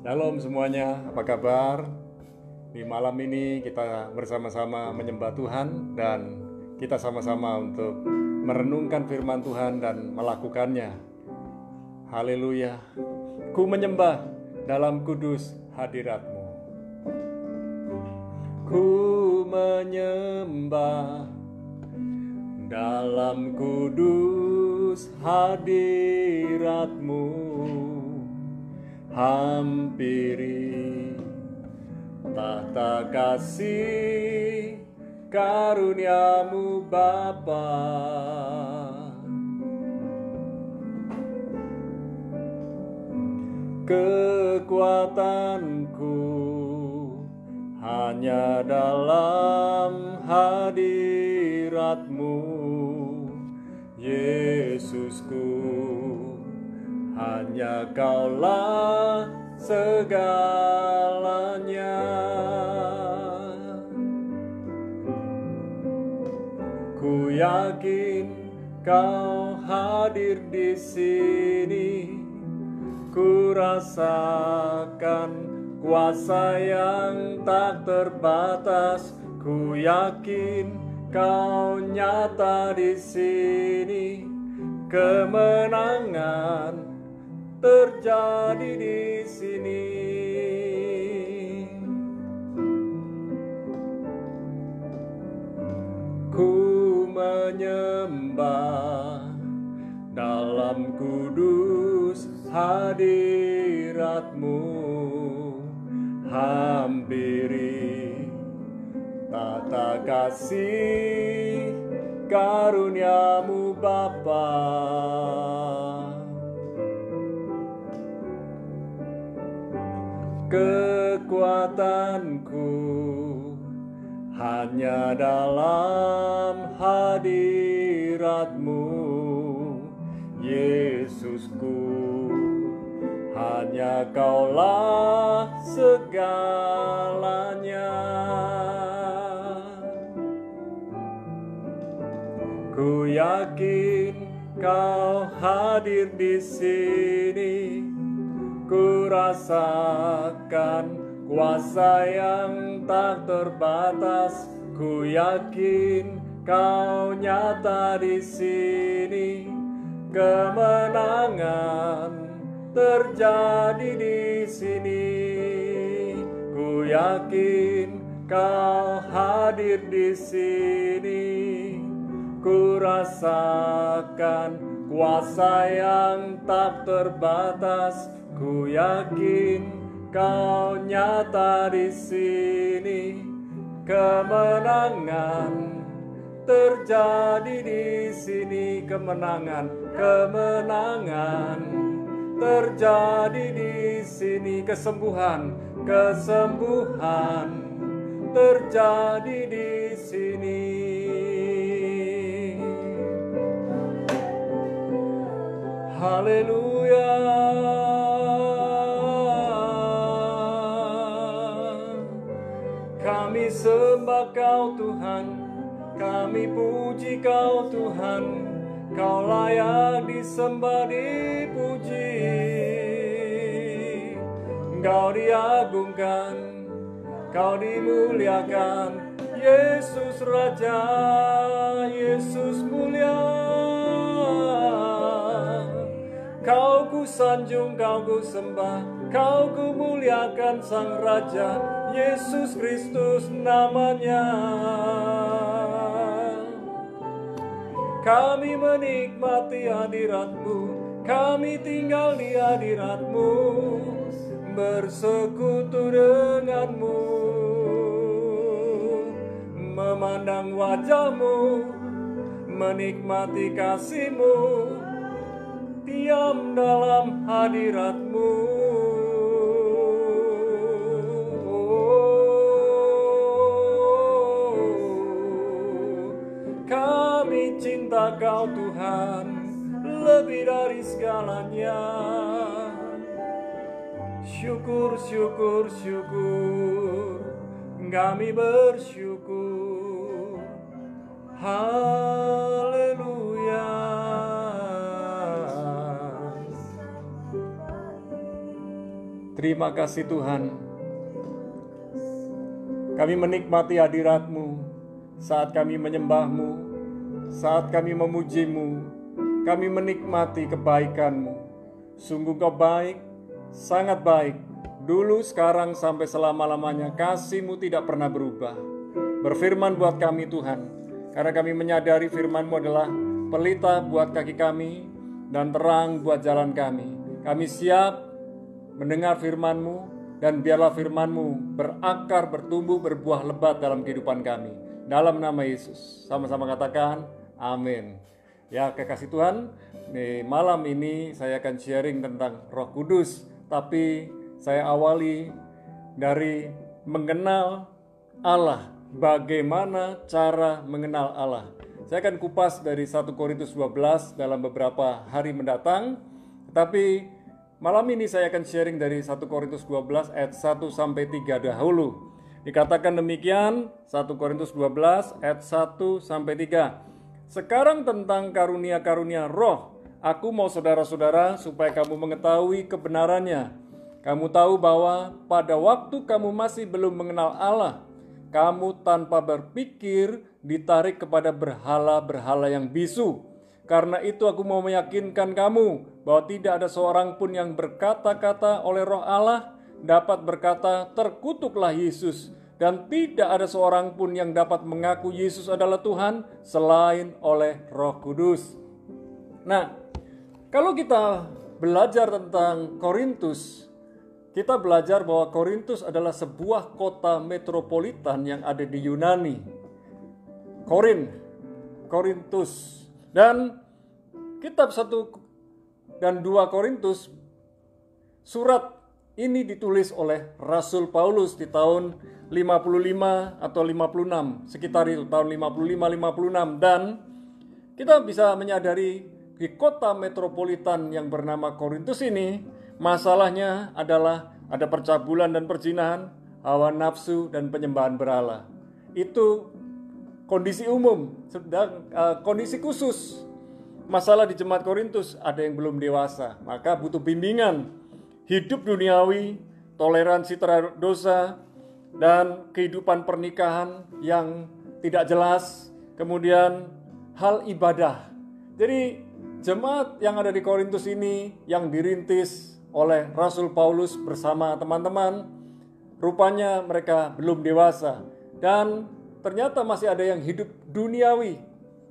Shalom semuanya, apa kabar? Di malam ini kita bersama-sama menyembah Tuhan dan kita sama-sama untuk merenungkan firman Tuhan dan melakukannya. Haleluya. Ku menyembah dalam kudus hadiratmu. Ku menyembah dalam kudus hadiratmu hampiri. Tahta kasih karuniamu Bapa. Kekuatanku hanya dalam hadiratmu Yesusku hanya kaulah segalanya. Ku yakin kau hadir di sini. Ku rasakan kuasa yang tak terbatas. Ku yakin kau nyata di sini. Kemenangan terjadi di sini. Ku menyembah dalam kudus hadiratmu hampiri tata kasih karuniamu Bapa. Kekuatanku hanya dalam hadiratmu. Yesusku hanya kaulah segalanya. Ku yakin kau hadir di sini rasakan kuasa yang tak terbatas. Ku yakin kau nyata di sini. Kemenangan terjadi di sini. Ku yakin kau hadir di sini. Ku rasakan kuasa yang tak terbatas Ku yakin kau nyata di sini. Kemenangan terjadi di sini. Kemenangan kemenangan terjadi di sini. Kesembuhan kesembuhan terjadi di sini. Haleluya Sembah kau Tuhan. Kami puji kau Tuhan. Kau layak disembah dipuji. Kau diagungkan Kau dimuliakan. Yesus Raja Yesus mulia. Kau ku sanjung, kau ku sembah Kau ku muliakan Sang Raja Yesus Kristus namanya. Kami menikmati hadiratmu Kami tinggal di hadiratmu. Bersekutu denganmu. Memandang wajahmu Menikmati kasihmu. Diam dalam hadiratmu cinta kau Tuhan lebih dari segalanya. Syukur, syukur, syukur Kami bersyukur. Haleluya. Terima kasih Tuhan. Kami menikmati hadirat-Mu saat kami menyembah-Mu, saat kami memuji-Mu, kami menikmati kebaikan-Mu. Sungguh Kau baik, sangat baik. Dulu, sekarang, sampai selama-lamanya kasih-Mu tidak pernah berubah. Berfirman buat kami Tuhan, karena kami menyadari firman-Mu adalah pelita buat kaki kami dan terang buat jalan kami. Kami siap mendengar firman-Mu, dan biarlah firman-Mu berakar, bertumbuh, berbuah lebat dalam kehidupan kami. Dalam nama Yesus, sama-sama katakan, amin. Ya kekasih Tuhan, di malam ini saya akan sharing tentang roh kudus, tapi saya awali dari mengenal Allah, bagaimana cara mengenal Allah. Saya akan kupas dari 1 Korintus 12 dalam beberapa hari mendatang, tapi Malam ini saya akan sharing dari 1 Korintus 12 ayat 1 sampai 3 dahulu. Dikatakan demikian 1 Korintus 12 ayat 1 sampai 3. Sekarang tentang karunia-karunia roh, aku mau saudara-saudara supaya kamu mengetahui kebenarannya. Kamu tahu bahwa pada waktu kamu masih belum mengenal Allah, kamu tanpa berpikir ditarik kepada berhala-berhala yang bisu karena itu aku mau meyakinkan kamu bahwa tidak ada seorang pun yang berkata-kata oleh roh Allah dapat berkata terkutuklah Yesus dan tidak ada seorang pun yang dapat mengaku Yesus adalah Tuhan selain oleh Roh Kudus. Nah, kalau kita belajar tentang Korintus, kita belajar bahwa Korintus adalah sebuah kota metropolitan yang ada di Yunani. Korin, Korintus dan kitab 1 dan 2 Korintus surat ini ditulis oleh Rasul Paulus di tahun 55 atau 56, sekitar itu tahun 55 56 dan kita bisa menyadari di kota metropolitan yang bernama Korintus ini masalahnya adalah ada percabulan dan perzinahan, hawa nafsu dan penyembahan berhala. Itu kondisi umum, sedang uh, kondisi khusus. Masalah di jemaat Korintus ada yang belum dewasa, maka butuh bimbingan hidup duniawi, toleransi terhadap dosa, dan kehidupan pernikahan yang tidak jelas, kemudian hal ibadah. Jadi jemaat yang ada di Korintus ini yang dirintis oleh Rasul Paulus bersama teman-teman, rupanya mereka belum dewasa dan ternyata masih ada yang hidup duniawi.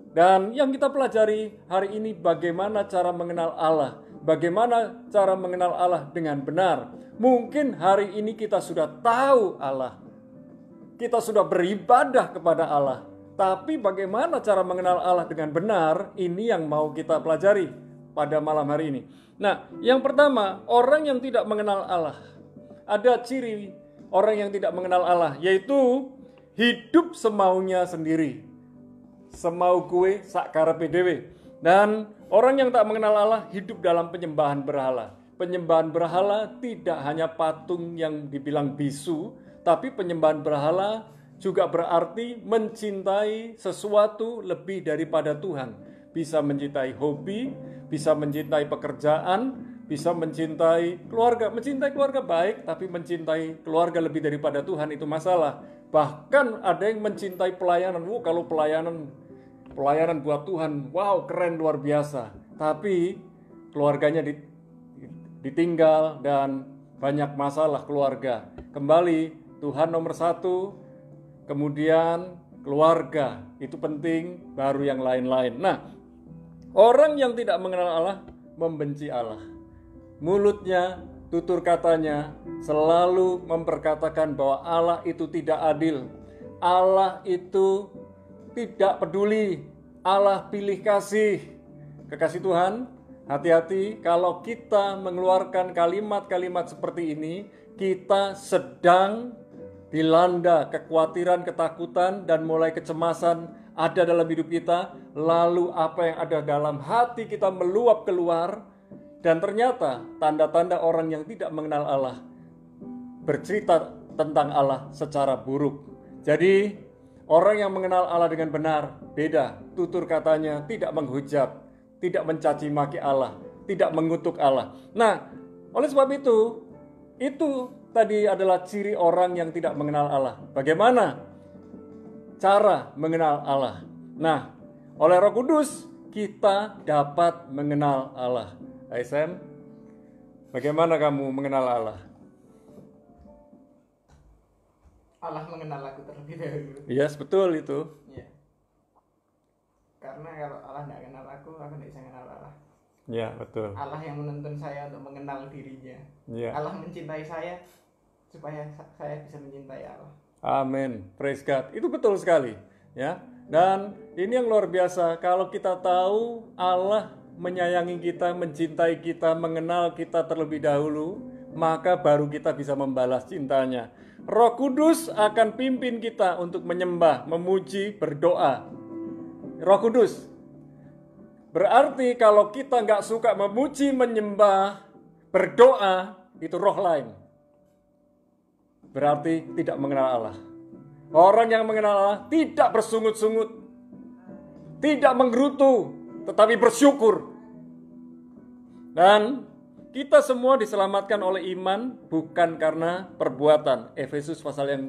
Dan yang kita pelajari hari ini bagaimana cara mengenal Allah, bagaimana cara mengenal Allah dengan benar. Mungkin hari ini kita sudah tahu Allah. Kita sudah beribadah kepada Allah. Tapi bagaimana cara mengenal Allah dengan benar, ini yang mau kita pelajari pada malam hari ini. Nah, yang pertama, orang yang tidak mengenal Allah. Ada ciri orang yang tidak mengenal Allah, yaitu hidup semaunya sendiri. Semau gue sakara PDW. Dan orang yang tak mengenal Allah hidup dalam penyembahan berhala. Penyembahan berhala tidak hanya patung yang dibilang bisu, tapi penyembahan berhala juga berarti mencintai sesuatu lebih daripada Tuhan. Bisa mencintai hobi, bisa mencintai pekerjaan, bisa mencintai keluarga. Mencintai keluarga baik, tapi mencintai keluarga lebih daripada Tuhan itu masalah. Bahkan ada yang mencintai pelayanan. Wow, kalau pelayanan pelayanan buat Tuhan, wow keren luar biasa. Tapi keluarganya ditinggal dan banyak masalah keluarga. Kembali Tuhan nomor satu, kemudian keluarga itu penting, baru yang lain-lain. Nah, orang yang tidak mengenal Allah membenci Allah. Mulutnya tutur katanya selalu memperkatakan bahwa Allah itu tidak adil. Allah itu tidak peduli. Allah pilih kasih. Kekasih Tuhan, hati-hati kalau kita mengeluarkan kalimat-kalimat seperti ini, kita sedang dilanda kekhawatiran, ketakutan, dan mulai kecemasan ada dalam hidup kita, lalu apa yang ada dalam hati kita meluap keluar, dan ternyata tanda-tanda orang yang tidak mengenal Allah bercerita tentang Allah secara buruk. Jadi orang yang mengenal Allah dengan benar beda. Tutur katanya tidak menghujat, tidak mencaci maki Allah, tidak mengutuk Allah. Nah, oleh sebab itu itu tadi adalah ciri orang yang tidak mengenal Allah. Bagaimana cara mengenal Allah? Nah, oleh Roh Kudus kita dapat mengenal Allah. Hai Sam, bagaimana kamu mengenal Allah? Allah mengenal aku terlebih dahulu. Yes, betul itu. Iya. Karena kalau Allah tidak kenal aku, aku tidak bisa kenal Allah. Ya, betul. Allah yang menuntun saya untuk mengenal dirinya. Ya. Allah mencintai saya supaya sa- saya bisa mencintai Allah. Amin. Praise God. Itu betul sekali, ya. Dan ini yang luar biasa kalau kita tahu Allah menyayangi kita, mencintai kita, mengenal kita terlebih dahulu, maka baru kita bisa membalas cintanya. Roh Kudus akan pimpin kita untuk menyembah, memuji, berdoa. Roh Kudus. Berarti kalau kita nggak suka memuji, menyembah, berdoa, itu roh lain berarti tidak mengenal Allah. Orang yang mengenal Allah tidak bersungut-sungut, tidak menggerutu, tetapi bersyukur. Dan kita semua diselamatkan oleh iman bukan karena perbuatan. Efesus pasal yang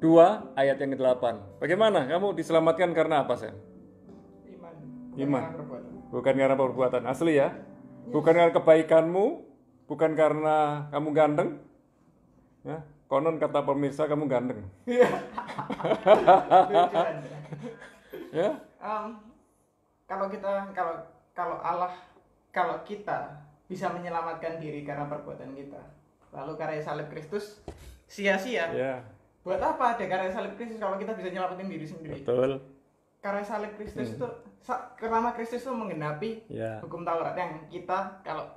2 ayat yang ke-8. Bagaimana? Kamu diselamatkan karena apa, Sen? Iman. Iman. Karena perbuatan. Bukan karena perbuatan asli ya. Bukan karena kebaikanmu, bukan karena kamu ganteng. Ya, konon kata pemirsa kamu ganteng. Lucu Anda. Ya, Em, kalau kita kalau kalau Allah kalau kita bisa menyelamatkan diri karena perbuatan kita. Lalu karya salib Kristus sia-sia. Ya, buat apa ada karya salib Kristus kalau kita bisa nyelamatin diri sendiri? Betul. karya salib Kristus itu sa- karena Kristus itu menggenapi Ya, hukum Taurat yang kita kalau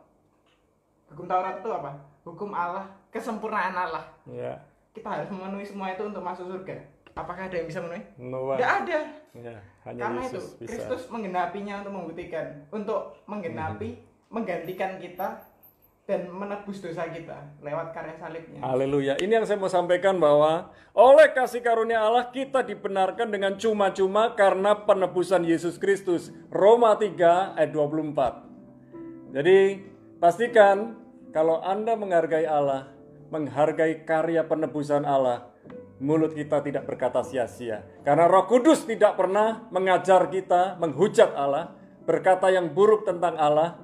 hukum Taurat itu apa? Hukum Allah kesempurnaan Allah. Ya. kita harus memenuhi semua itu untuk masuk surga. Apakah ada yang bisa memenuhi? Noah. tidak ada. Ya, hanya karena itu Yesus bisa. Kristus menggenapinya untuk membuktikan untuk menggenapi Hmm. Menggantikan kita dan menebus dosa kita lewat karya salibnya Haleluya. Ini yang saya mau sampaikan bahwa oleh kasih karunia Allah kita dibenarkan dengan cuma-cuma karena penebusan Yesus Kristus. Roma 3 ayat 24. Jadi pastikan kalau Anda menghargai Allah, menghargai karya penebusan Allah, mulut kita tidak berkata sia-sia. Karena Roh Kudus tidak pernah mengajar kita menghujat Allah, berkata yang buruk tentang Allah,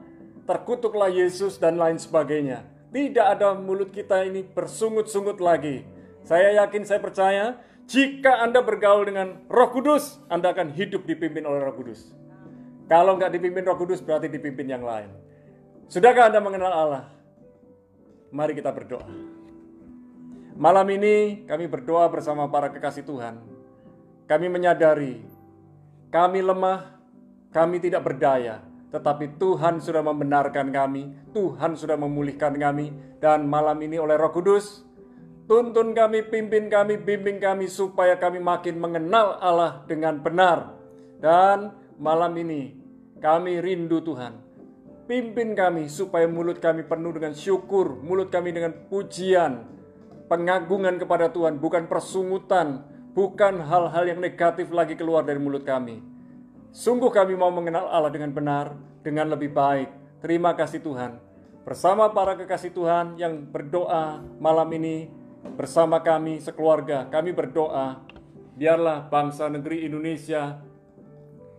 terkutuklah Yesus dan lain sebagainya. Tidak ada mulut kita ini bersungut-sungut lagi. Saya yakin, saya percaya, jika Anda bergaul dengan Roh Kudus, Anda akan hidup dipimpin oleh Roh Kudus. Kalau nggak dipimpin Roh Kudus, berarti dipimpin yang lain. Sudahkah Anda mengenal Allah? Mari kita berdoa. Malam ini kami berdoa bersama para kekasih Tuhan. Kami menyadari kami lemah, kami tidak berdaya, tetapi Tuhan sudah membenarkan kami, Tuhan sudah memulihkan kami, dan malam ini oleh Roh Kudus, tuntun kami, pimpin kami, bimbing kami supaya kami makin mengenal Allah dengan benar. Dan malam ini kami rindu Tuhan. Pimpin kami supaya mulut kami penuh dengan syukur, mulut kami dengan pujian, pengagungan kepada Tuhan, bukan persungutan, bukan hal-hal yang negatif lagi keluar dari mulut kami. Sungguh kami mau mengenal Allah dengan benar, dengan lebih baik. Terima kasih Tuhan. Bersama para kekasih Tuhan yang berdoa malam ini bersama kami sekeluarga, kami berdoa biarlah bangsa negeri Indonesia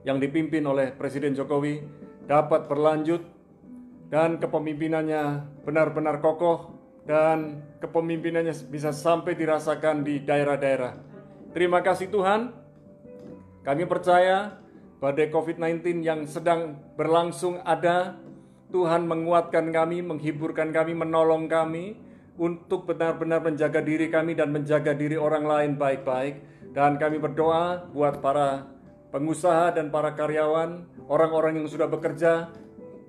yang dipimpin oleh Presiden Jokowi dapat berlanjut dan kepemimpinannya benar-benar kokoh dan kepemimpinannya bisa sampai dirasakan di daerah-daerah. Terima kasih Tuhan. Kami percaya badai COVID-19 yang sedang berlangsung ada, Tuhan menguatkan kami, menghiburkan kami, menolong kami untuk benar-benar menjaga diri kami dan menjaga diri orang lain baik-baik. Dan kami berdoa buat para pengusaha dan para karyawan, orang-orang yang sudah bekerja,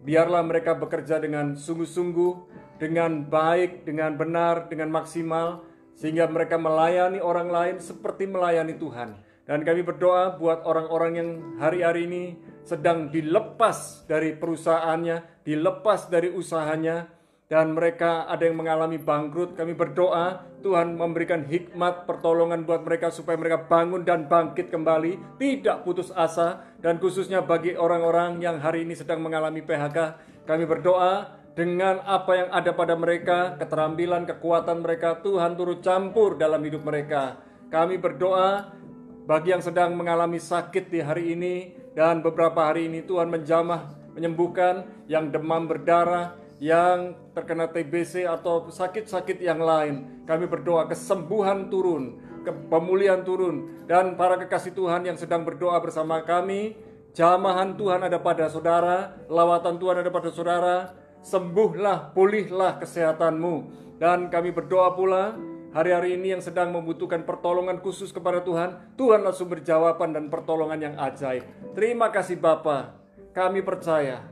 biarlah mereka bekerja dengan sungguh-sungguh, dengan baik, dengan benar, dengan maksimal, sehingga mereka melayani orang lain seperti melayani Tuhan. Dan kami berdoa buat orang-orang yang hari-hari ini sedang dilepas dari perusahaannya, dilepas dari usahanya, dan mereka ada yang mengalami bangkrut. Kami berdoa Tuhan memberikan hikmat pertolongan buat mereka supaya mereka bangun dan bangkit kembali, tidak putus asa, dan khususnya bagi orang-orang yang hari ini sedang mengalami PHK, kami berdoa dengan apa yang ada pada mereka, keterampilan, kekuatan mereka, Tuhan turut campur dalam hidup mereka. Kami berdoa bagi yang sedang mengalami sakit di hari ini dan beberapa hari ini Tuhan menjamah, menyembuhkan yang demam berdarah, yang terkena TBC atau sakit-sakit yang lain. Kami berdoa kesembuhan turun, pemulihan turun dan para kekasih Tuhan yang sedang berdoa bersama kami, jamahan Tuhan ada pada saudara, lawatan Tuhan ada pada saudara, sembuhlah, pulihlah kesehatanmu. Dan kami berdoa pula hari-hari ini yang sedang membutuhkan pertolongan khusus kepada Tuhan, Tuhanlah sumber jawaban dan pertolongan yang ajaib. Terima kasih Bapa, kami percaya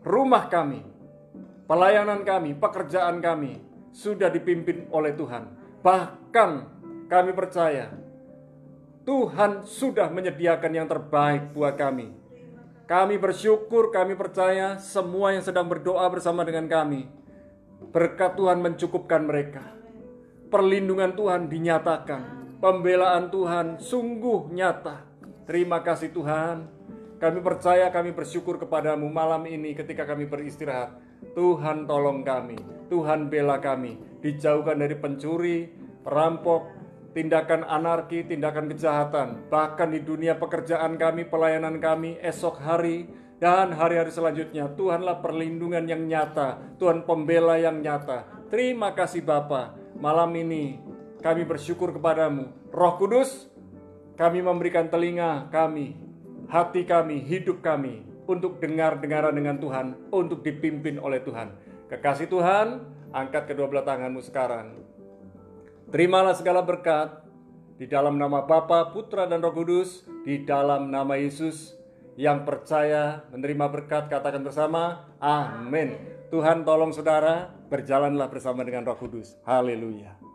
rumah kami, pelayanan kami, pekerjaan kami sudah dipimpin oleh Tuhan. Bahkan kami percaya Tuhan sudah menyediakan yang terbaik buat kami. Kami bersyukur, kami percaya semua yang sedang berdoa bersama dengan kami. Berkat Tuhan mencukupkan mereka. Perlindungan Tuhan dinyatakan. Pembelaan Tuhan sungguh nyata. Terima kasih Tuhan. Kami percaya, kami bersyukur kepadamu malam ini ketika kami beristirahat. Tuhan tolong kami, Tuhan bela kami. Dijauhkan dari pencuri, perampok, tindakan anarki, tindakan kejahatan, bahkan di dunia pekerjaan kami, pelayanan kami, esok hari, dan hari-hari selanjutnya. Tuhanlah perlindungan yang nyata, Tuhan pembela yang nyata. Terima kasih Bapa. Malam ini kami bersyukur kepadamu. Roh Kudus, kami memberikan telinga kami, hati kami, hidup kami untuk dengar-dengaran dengan Tuhan, untuk dipimpin oleh Tuhan. Kekasih Tuhan, angkat kedua belah tanganmu sekarang. Terimalah segala berkat di dalam nama Bapa, Putra, dan Roh Kudus, di dalam nama Yesus yang percaya menerima berkat katakan bersama amin. Tuhan tolong saudara berjalanlah bersama dengan Roh Kudus. Haleluya.